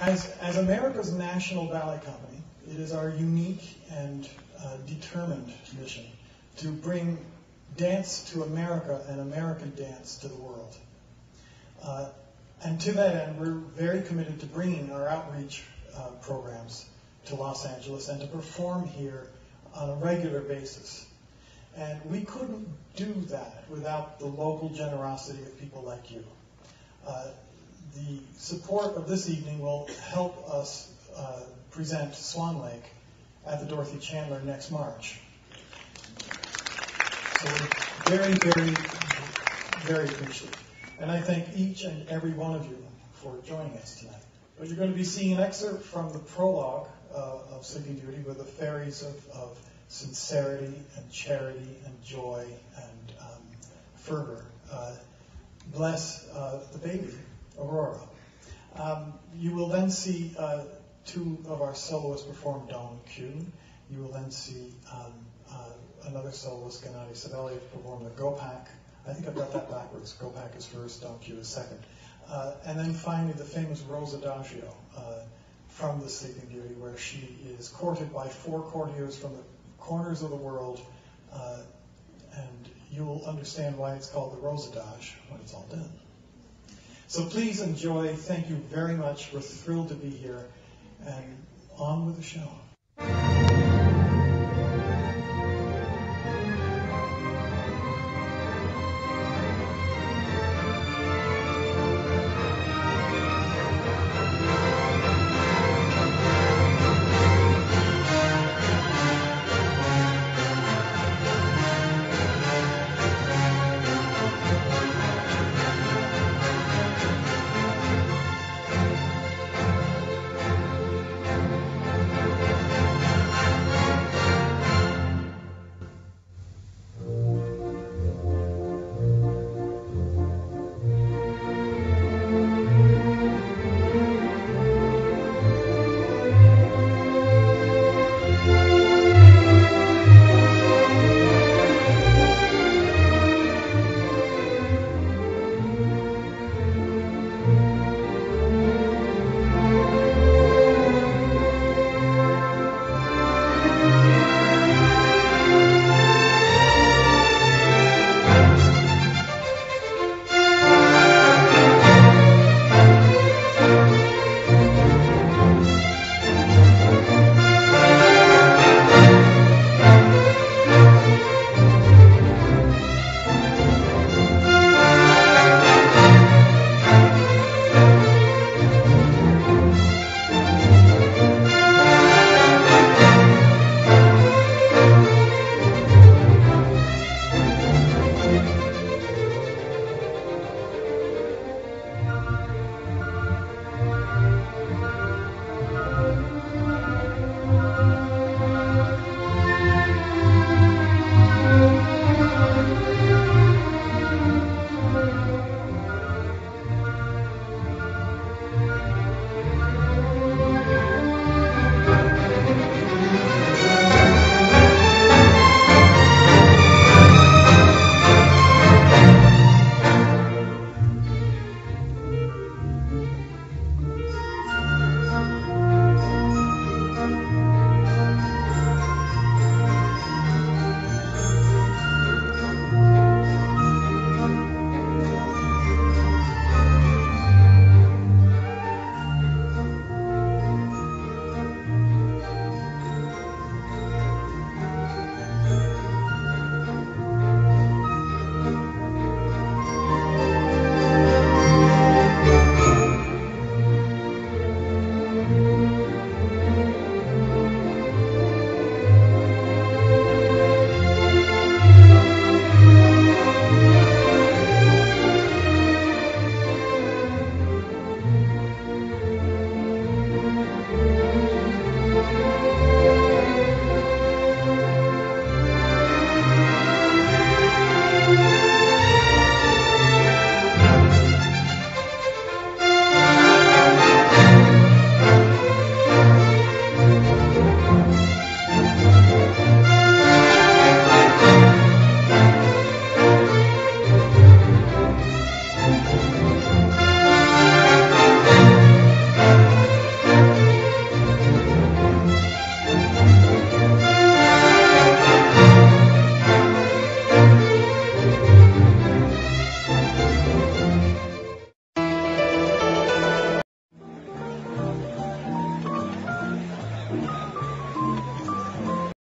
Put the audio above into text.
As, as America's national ballet company, it is our unique and uh, determined mission to bring dance to America and American dance to the world. Uh, and to that end, we're very committed to bringing our outreach uh, programs to Los Angeles and to perform here on a regular basis. And we couldn't do that without the local generosity of people like you. Uh, the support of this evening will help us uh, present Swan Lake at the Dorothy Chandler next March. So we're very, very, very appreciative. And I thank each and every one of you for joining us tonight. But you're going to be seeing an excerpt from the prologue uh, of Sleeping Beauty with the fairies of, of sincerity and charity and joy and um, fervor. Uh, bless uh, the baby, Aurora. Um, you will then see uh, two of our soloists perform Don Q. You will then see um, uh, another soloist, Gennady Saveliev, perform the Gopak. I think I've got that backwards. Gopak is first, Don Q is second. Uh, and then finally, the famous Rose Adagio uh, from The Sleeping Beauty, where she is courted by four courtiers from the corners of the world, uh, and you will understand why it's called the Rose Adage when it's all done. So please enjoy. Thank you very much. We're thrilled to be here, and on with the show.